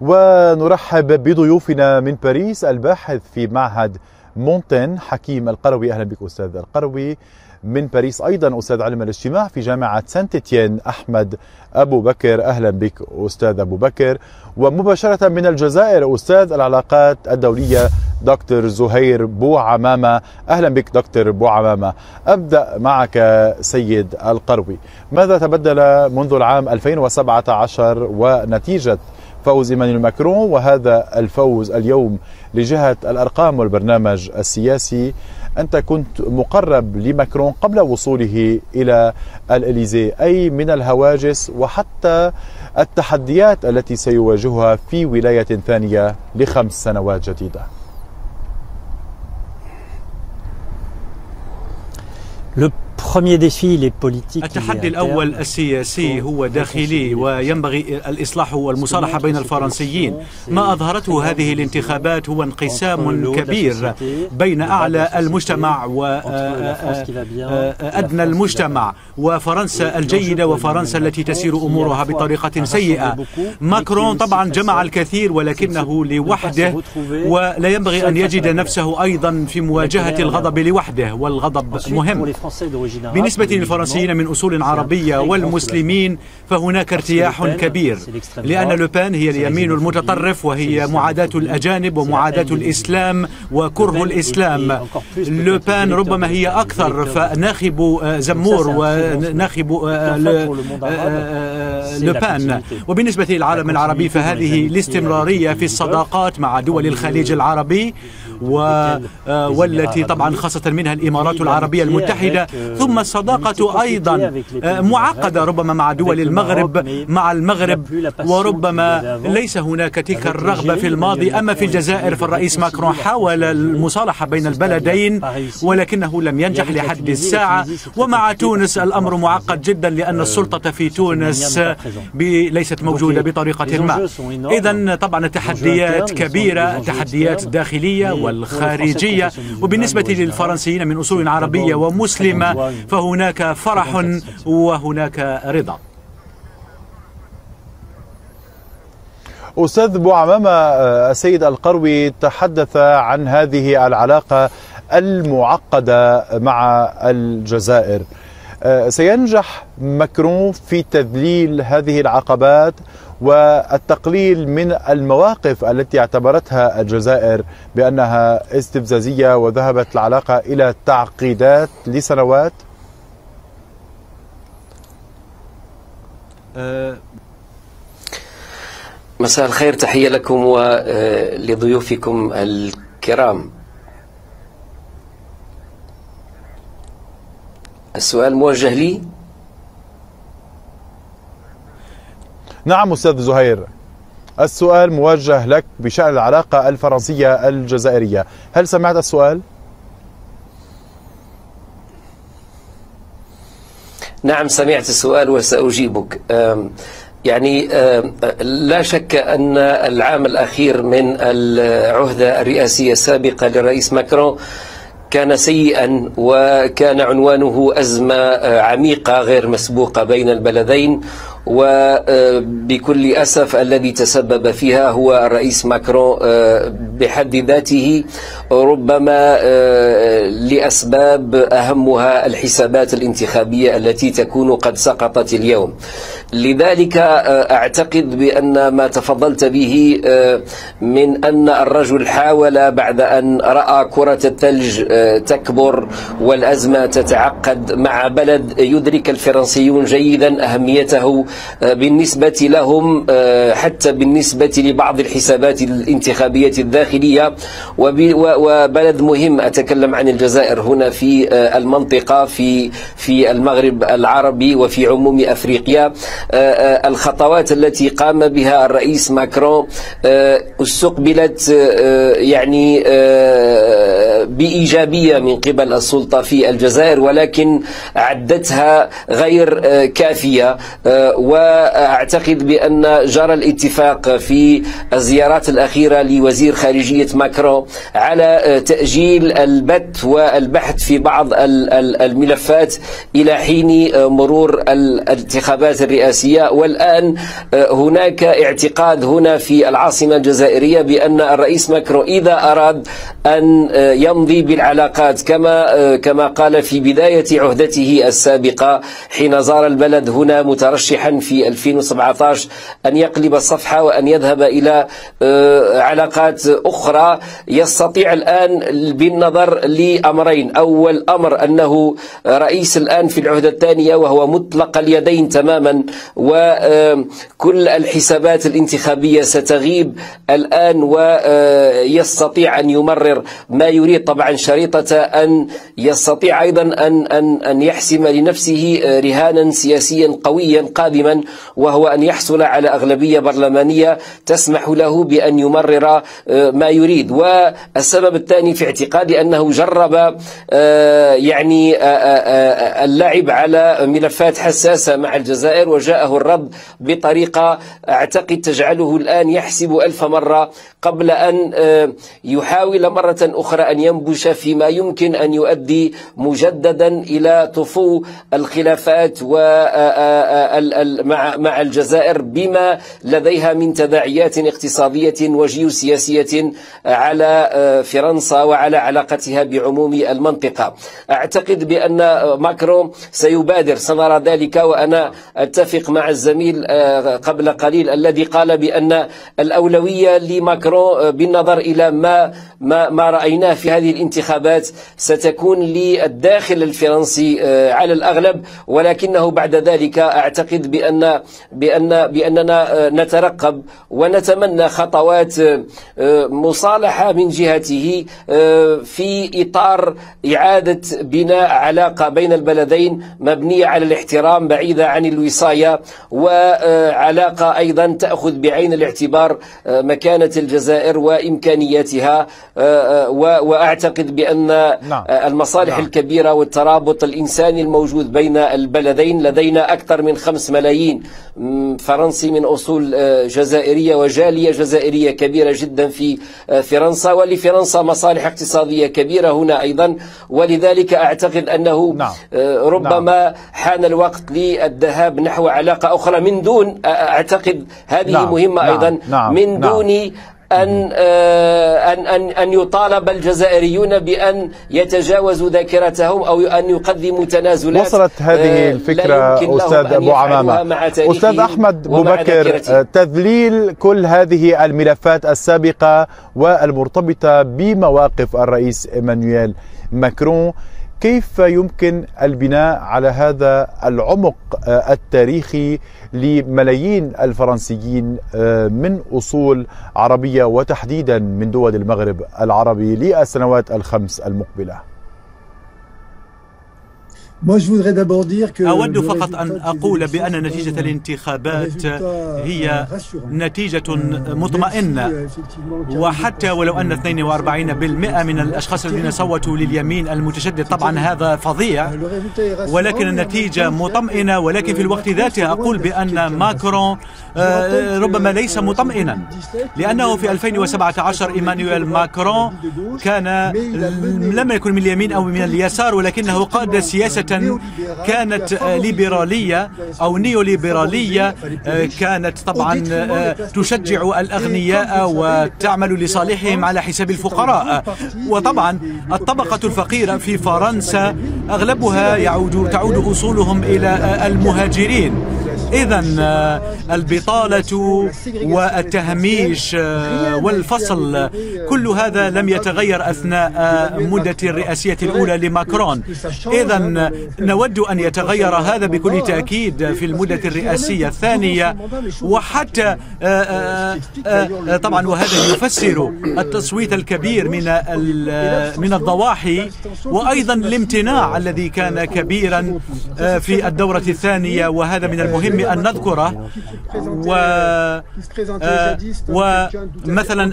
ونرحب بضيوفنا من باريس الباحث في معهد مونتين حكيم القروي. أهلا بك أستاذ القروي. من باريس أيضا أستاذ علم الاجتماع في جامعة سانت إتيان أحمد أبو بكر. أهلا بك أستاذ أبو بكر. ومباشرة من الجزائر أستاذ العلاقات الدولية دكتور زهير بو عمامه أهلا بك دكتور بو عمامه أبدأ معك سيد القروي. ماذا تبدل منذ العام 2017 ونتيجة فوز ايمانويل ماكرون وهذا الفوز اليوم لجهة الأرقام والبرنامج السياسي. أنت كنت مقرب لماكرون قبل وصوله إلى الإليزي أي من الهواجس وحتى التحديات التي سيواجهها في ولاية ثانية لخمس سنوات جديدة. Le التحدي الأول السياسي هو داخلي وينبغي الإصلاح والمصالحة بين الفرنسيين. ما أظهرته هذه الانتخابات هو انقسام كبير بين أعلى المجتمع وأدنى المجتمع. وفرنسا الجيدة وفرنسا التي تسير أمورها بطريقة سيئة. ماكرون طبعا جمع الكثير ولكنه لوحده. ولا ينبغي أن يجد نفسه أيضا في مواجهة الغضب لوحده والغضب مهم. بالنسبة للفرنسيين من أصول عربية والمسلمين فهناك ارتياح كبير لأن لوبان هي اليمين المتطرف وهي معاداة الأجانب ومعاداة الإسلام وكره الإسلام. لوبان ربما هي أكثر فناخب زمور وناخب لوبان وبالنسبة للعالم العربي فهذه الاستمرارية في الصداقات مع دول الخليج العربي والتي طبعا خاصة منها الإمارات العربية المتحدة ثم الصداقة أيضا. معقدة ربما مع دول المغرب مع المغرب وربما ليس هناك تلك الرغبة في الماضي أما في الجزائر فالرئيس ماكرون حاول المصالحة بين البلدين ولكنه لم ينجح لحد الساعة. ومع تونس الأمر معقد جدا لأن السلطة في تونس ليست موجودة بطريقة ما. إذا طبعا التحديات كبيرة تحديات داخلية والخارجية. وبالنسبة للفرنسيين من أصول عربية ومسلمة فهناك فرح وهناك رضا. أستاذ بو عمامة السيد القروي تحدث عن هذه العلاقة المعقدة مع الجزائر. سينجح ماكرون في تذليل هذه العقبات والتقليل من المواقف التي اعتبرتها الجزائر بأنها استفزازية وذهبت العلاقة إلى تعقيدات لسنوات. مساء الخير تحية لكم ولضيوفكم الكرام. السؤال موجه لي نعم أستاذ زهير. السؤال موجه لك بشأن العلاقة الفرنسية الجزائرية. هل سمعت السؤال؟ نعم سمعت السؤال وسأجيبك. يعني لا شك أن العام الأخير من العهدة الرئاسية السابقة للرئيس ماكرون كان سيئا وكان عنوانه أزمة عميقة غير مسبوقة بين البلدين وبكل أسف الذي تسبب فيها هو الرئيس ماكرون بحد ذاته ربما لأسباب أهمها الحسابات الانتخابية التي تكون قد سقطت اليوم. لذلك أعتقد بأن ما تفضلت به من أن الرجل حاول بعد أن رأى كرة الثلج تكبر والأزمة تتعقد مع بلد يدرك الفرنسيون جيدا أهميته بالنسبة لهم حتى بالنسبة لبعض الحسابات الانتخابية الداخلية. وبلد مهم أتكلم عن الجزائر هنا في المنطقة في في المغرب العربي وفي عموم أفريقيا. الخطوات التي قام بها الرئيس ماكرون استقبلت يعني بإيجابية من قبل السلطة في الجزائر ولكن عدتها غير كافية. وأعتقد بأن جرى الاتفاق في الزيارات الأخيرة لوزير خارجية ماكرون على تأجيل البت والبحث في بعض الملفات إلى حين مرور الانتخابات الرئاسية. السياسية. والآن هناك اعتقاد هنا في العاصمة الجزائرية بأن الرئيس ماكرون إذا أراد أن يمضي بالعلاقات كما كما قال في بداية عهدته السابقة حين زار البلد هنا مترشحا في 2017 أن يقلب الصفحة وأن يذهب إلى علاقات أخرى. يستطيع الآن بالنظر لأمرين. أول أمر أنه رئيس الآن في العهدة الثانية وهو مطلق اليدين تماما. وكل الحسابات الانتخابية ستغيب الآن ويستطيع أن يمرر ما يريد. طبعا شريطة أن يستطيع أيضا أن, أن, أن يحسم لنفسه رهانا سياسيا قويا قادما وهو أن يحصل على أغلبية برلمانية تسمح له بأن يمرر ما يريد. والسبب الثاني في اعتقادي أنه جرب يعني اللعب على ملفات حساسة مع الجزائر وجاءه الرد بطريقة أعتقد تجعله الآن يحسب ألف مرة قبل أن يحاول مرة أخرى أن ينبش فيما يمكن أن يؤدي مجددا إلى طفو الخلافات مع الجزائر بما لديها من تداعيات اقتصادية وجيوسياسية على فرنسا وعلى علاقتها بعموم المنطقة. أعتقد بأن ماكرون سيبادر سنرى ذلك وأنا أتفق مع الزميل قبل قليل الذي قال بأن الأولوية لماكرون بالنظر إلى ما ما ما رأيناه في هذه الانتخابات ستكون للداخل الفرنسي على الأغلب. ولكنه بعد ذلك أعتقد بأن بأن بأننا نترقب ونتمنى خطوات مصالحة من جهته في إطار إعادة بناء علاقة بين البلدين مبنية على الاحترام بعيدة عن الوصاية وعلاقة أيضا تأخذ بعين الاعتبار مكانة الجزائر وإمكانياتها وأعتقد بأن نعم. المصالح نعم. الكبيرة والترابط الإنساني الموجود بين البلدين لدينا أكثر من خمس ملايين فرنسي من أصول جزائرية وجالية جزائرية كبيرة جدا في فرنسا ولفرنسا مصالح اقتصادية كبيرة هنا أيضا ولذلك أعتقد أنه نعم. ربما. حان الوقت للذهاب نحو علاقة أخرى من دون أعتقد هذه نعم. مهمة نعم. أيضا نعم. من دون نعم. أن أن أن أن يطالب الجزائريون بأن يتجاوزوا ذاكرتهم أو أن يقدموا تنازلات وصلت هذه الفكرة أستاذ أبو عمامة أستاذ أحمد بكر تذليل كل هذه الملفات السابقة والمرتبطة بمواقف الرئيس إيمانويل ماكرون كيف يمكن البناء على هذا العمق التاريخي لملايين الفرنسيين من أصول عربية وتحديدا من دول المغرب العربي للسنوات الخمس المقبلة؟ أود فقط أن أقول بأن نتيجة الانتخابات هي نتيجة مطمئنة. وحتى ولو أن 42% من الأشخاص الذين صوتوا لليمين المتشدد. طبعا هذا فظيع. ولكن النتيجة مطمئنة. ولكن في الوقت ذاته أقول بأن ماكرون ربما ليس مطمئنا. لأنه في 2017 إيمانويل ماكرون كان لم يكن من اليمين أو من اليسار ولكنه قاد سياسة كانت ليبرالية أو نيوليبرالية كانت طبعا تشجع الأغنياء وتعمل لصالحهم على حساب الفقراء. وطبعا الطبقة الفقيرة في فرنسا أغلبها يعود تعود أصولهم إلى المهاجرين. إذا البطالة والتهميش والفصل كل هذا لم يتغير أثناء مدة الرئاسية الأولى لماكرون. إذا نود أن يتغير هذا بكل تأكيد في المدة الرئاسية الثانية وحتى طبعا وهذا يفسر التصويت الكبير من من الضواحي وأيضا الامتناع الذي كان كبيرا في الدورة الثانية وهذا من المهم أن نذكره و ومثلا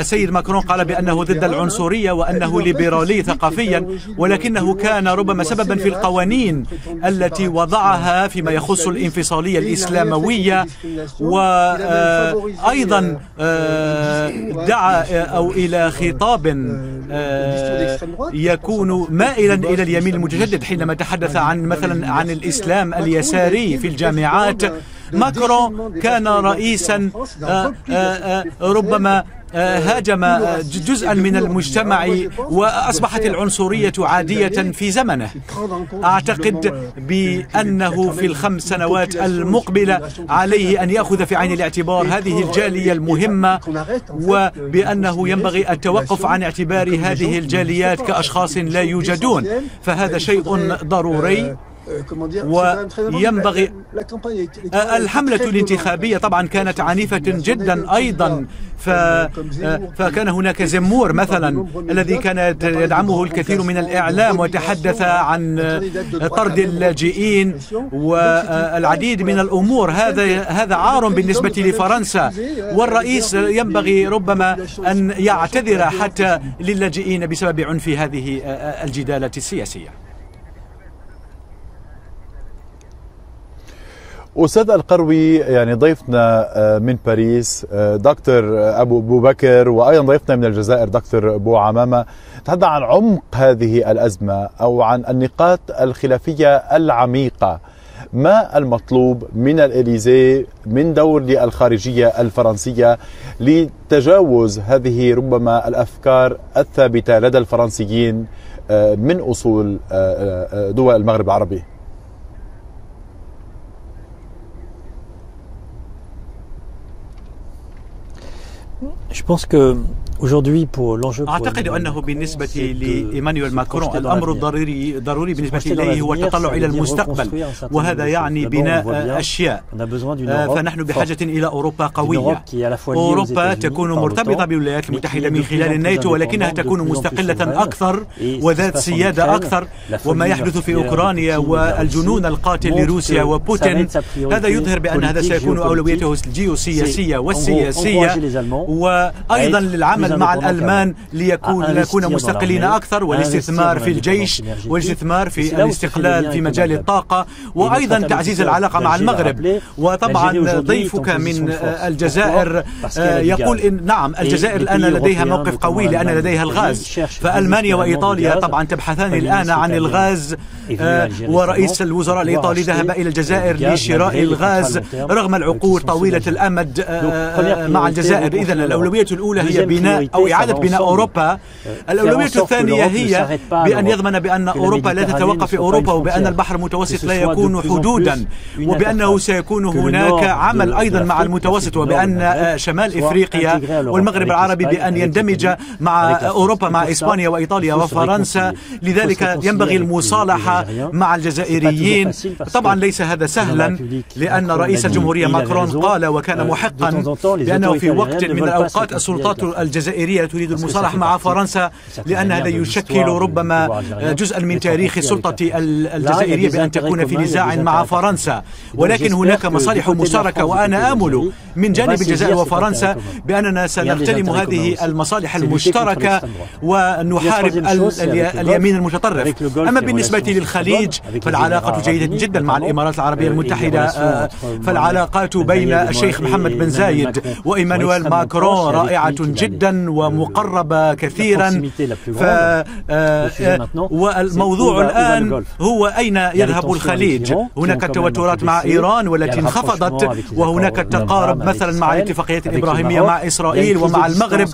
السيد ماكرون قال بأنه ضد العنصرية وأنه ليبرالي ثقافيا ولكنه كان ربما سببا في القوانين التي وضعها فيما يخص الانفصالية الإسلاموية وأيضا دعا أو إلى خطاب يكون مائلا إلى اليمين المتجدد حينما تحدث عن مثلا عن الإسلام اليساري في الجامعة. الجامعات ماكرون كان رئيسا ربما هاجم جزءا من المجتمع وأصبحت العنصرية عادية في زمنه. أعتقد بأنه في الخمس سنوات المقبلة عليه أن يأخذ في عين الاعتبار هذه الجالية المهمة وبأنه ينبغي التوقف عن اعتبار هذه الجاليات كأشخاص لا يوجدون. فهذا شيء ضروري. وينبغي الحملة الانتخابية طبعا كانت عنيفة جدا أيضا فكان هناك زمور مثلا الذي كان يدعمه الكثير من الإعلام وتحدث عن طرد اللاجئين والعديد من الأمور هذا هذا عار بالنسبة لفرنسا والرئيس ينبغي ربما أن يعتذر حتى للاجئين بسبب عنف هذه الجدالة السياسية أستاذ القروي يعني ضيفنا من باريس دكتور أبو أبو بكر وأيضا ضيفنا من الجزائر دكتور أبو عمامة. تحدث عن عمق هذه الأزمة أو عن النقاط الخلافية العميقة. ما المطلوب من الإليزي من دور الخارجية الفرنسية لتجاوز هذه ربما الأفكار الثابتة لدى الفرنسيين من أصول دول المغرب العربي؟ Je pense que أعتقد أنه بالنسبة لإيمانويل ماكرون الأمر الضروري ضروري بالنسبة إليه هو التطلع إلى المستقبل. وهذا يعني بناء أشياء. فنحن بحاجة إلى أوروبا قوية. أوروبا تكون مرتبطة بالولايات المتحدة من خلال الناتو ولكنها تكون مستقلة أكثر وذات سيادة أكثر وما يحدث في أوكرانيا والجنون القاتل لروسيا وبوتين. هذا يظهر بأن هذا سيكون أولويته الجيوسياسية والسياسية. وأيضا للعمل مع الألمان ليكون نكون مستقلين أكثر والاستثمار في الجيش والاستثمار في الاستقلال في مجال الطاقة وأيضا تعزيز العلاقة مع المغرب. وطبعا ضيفك من الجزائر يقول إن نعم الجزائر الآن لديها موقف قوي لأن لديها الغاز. فألمانيا وإيطاليا طبعا تبحثان الآن عن الغاز ورئيس الوزراء الإيطالي ذهب إلى الجزائر لشراء الغاز رغم العقود طويلة الأمد مع الجزائر إذا الأولوية الأولى هي بناء أو إعادة بناء أوروبا. الأولوية الثانية هي بأن يضمن بأن أوروبا لا تتوقف في أوروبا وبأن البحر المتوسط لا يكون حدودا وبأنه سيكون هناك عمل أيضا مع المتوسط وبأن شمال إفريقيا والمغرب العربي بأن يندمج مع أوروبا مع إسبانيا وإيطاليا وفرنسا. لذلك ينبغي المصالحة مع الجزائريين. طبعا ليس هذا سهلا لأن رئيس الجمهورية ماكرون قال وكان محقا بأنه في وقت من الأوقات السلطات الجزائرية تريد المصالحة مع فرنسا لأن هذا يشكل ربما جزءا من تاريخ السلطة الجزائرية بأن تكون في نزاع مع فرنسا. ولكن هناك مصالح مشتركة وأنا آمل من جانب الجزائر وفرنسا بأننا سنغتنم هذه المصالح المشتركة ونحارب اليمين المتطرف. أما بالنسبة للخليج فالعلاقة جيدة جدا مع الإمارات العربية المتحدة فالعلاقات بين الشيخ محمد بن زايد وإيمانويل ماكرون رائعة جدا ومقربة كثيرا ف والموضوع الآن هو أين يذهب الخليج هناك توترات مع إيران والتي انخفضت وهناك التقارب مثلا مع الاتفاقيات الإبراهيمية مع إسرائيل ومع المغرب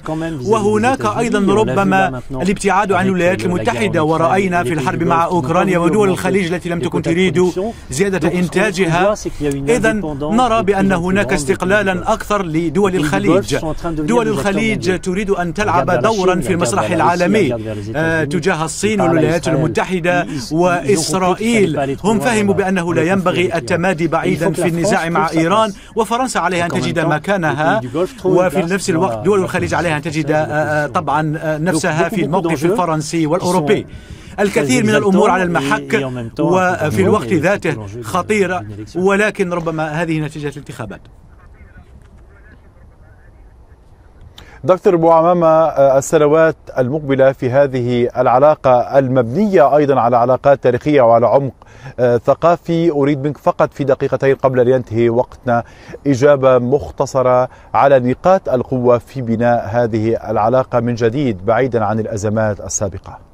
وهناك أيضا ربما الابتعاد عن الولايات المتحدة ورأينا في الحرب مع أوكرانيا ودول الخليج التي لم تكن تريد زيادة إنتاجها إذا نرى بأن هناك استقلالا أكثر لدول الخليج دول الخليج تريد أن تلعب دورا في المسرح العالمي تجاه الصين والولايات المتحدة وإسرائيل. هم فهموا بأنه لا ينبغي التمادي بعيدا في النزاع مع إيران وفرنسا عليها أن تجد مكانها وفي نفس الوقت دول الخليج عليها أن تجد طبعا نفسها في الموقف الفرنسي والأوروبي. الكثير من الأمور على المحك وفي الوقت ذاته خطيرة ولكن ربما هذه نتيجة الانتخابات. دكتور أبو عمامة السنوات المقبلة في هذه العلاقة المبنية أيضا على علاقات تاريخية وعلى عمق ثقافي أريد منك فقط في دقيقتين قبل أن ينتهي وقتنا إجابة مختصرة على نقاط القوة في بناء هذه العلاقة من جديد بعيدا عن الأزمات السابقة.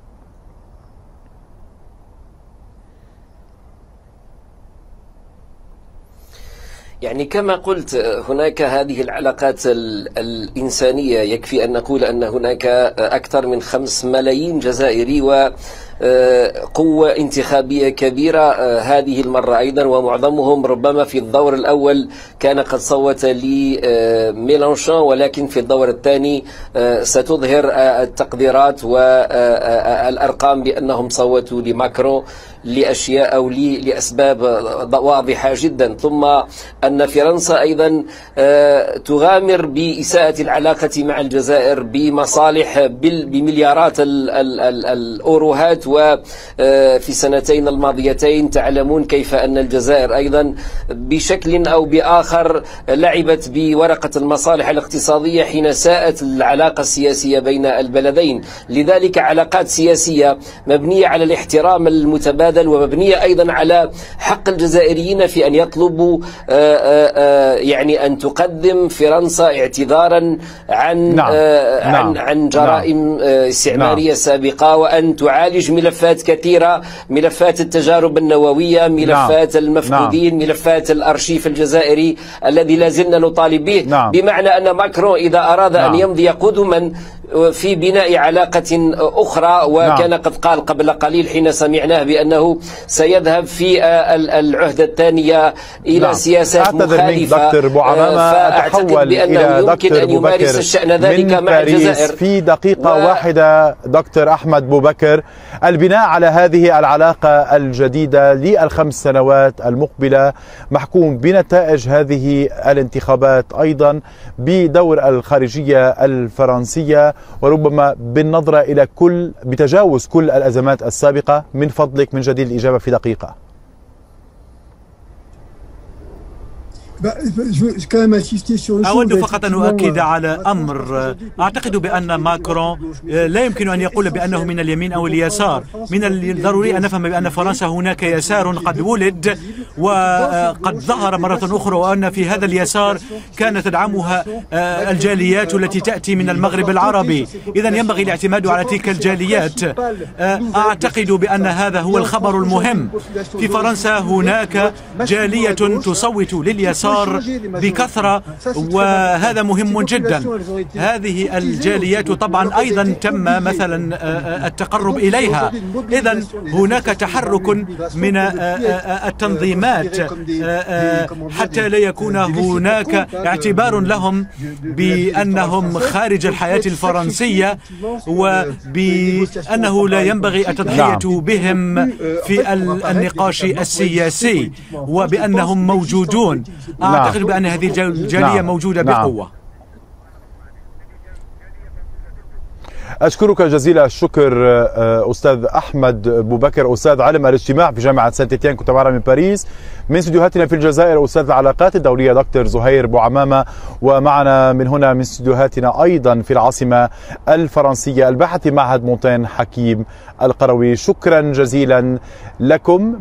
يعني كما قلت هناك هذه العلاقات الإنسانية يكفي أن نقول أن هناك أكثر من خمس ملايين جزائري و قوة انتخابية كبيرة هذه المرة أيضا ومعظمهم ربما في الدور الأول كان قد صوت لميلانشون ولكن في الدور الثاني ستظهر التقديرات والأرقام بأنهم صوتوا لماكرون. لأشياء أو لأسباب واضحة جدا. ثم أن فرنسا أيضا تغامر بإساءة العلاقة مع الجزائر بمصالح بمليارات الأوروهات. وفي السنتين الماضيتين تعلمون كيف أن الجزائر أيضا بشكل أو بآخر لعبت بورقة المصالح الاقتصادية حين ساءت العلاقة السياسية بين البلدين. لذلك علاقات سياسية مبنية على الاحترام المتبادل ومبنية أيضا على حق الجزائريين في أن يطلبوا يعني أن تقدم فرنسا اعتذارا عن نعم. عن نعم. عن جرائم نعم. استعمارية نعم. سابقة وأن تعالج ملفات كثيرة ملفات التجارب النووية ملفات. المفقودين. ملفات الأرشيف الجزائري الذي لا زلنا نطالب به نعم. بمعنى أن ماكرون إذا أراد. أن يمضي قدما في بناء علاقة أخرى وكان نعم. قد قال قبل قليل حين سمعناه بأنه سيذهب في العهدة الثانية إلى نعم. سياسات مخالفة. دكتور فأعتقد بأنه يمكن أن يمارس الشأن ذلك مع الجزائر. في دقيقة و... واحدة. دكتور أحمد بوبكر البناء على هذه العلاقة الجديدة للخمس سنوات المقبلة محكوم بنتائج هذه الانتخابات أيضا بدور الخارجية الفرنسية. وربما بالنظرة إلى كل بتجاوز كل الأزمات السابقة من فضلك من جديد الإجابة في دقيقة. أود فقط أن أؤكد على أمر. أعتقد بأن ماكرون لا يمكن أن يقول بأنه من اليمين أو اليسار. من الضروري أن نفهم بأن فرنسا هناك يسار قد ولد وقد ظهر مرة أخرى وأن في هذا اليسار كانت تدعمها الجاليات التي تأتي من المغرب العربي. إذا ينبغي الاعتماد على تلك الجاليات. أعتقد بأن هذا هو الخبر المهم. في فرنسا هناك جالية تصوت لليسار. الأمطار بكثرة وهذا مهم جدا. هذه الجاليات طبعا أيضا تم مثلا التقرب إليها. إذا هناك تحرك من التنظيمات حتى لا يكون هناك اعتبار لهم بأنهم خارج الحياة الفرنسية وبأنه لا ينبغي التضحية بهم في النقاش السياسي وبأنهم موجودون. أعتقد نعم. بأن هذه الجالية نعم. موجودة نعم. بقوة أشكرك جزيل الشكر آه، أستاذ أحمد أبو بكر أستاذ علم الاجتماع في جامعة سانت إتيان كنت معنا من باريس من استديوهاتنا في الجزائر أستاذ العلاقات الدولية دكتور زهير بوعمامة ومعنا من هنا من استديوهاتنا أيضا في العاصمة الفرنسية الباحث معهد مونتين حكيم القروي شكرا جزيلا لكم